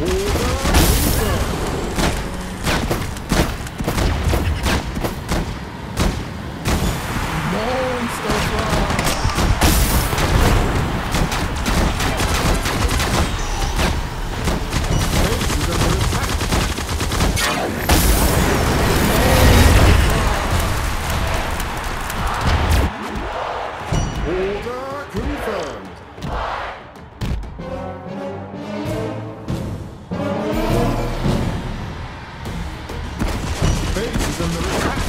五 on the left.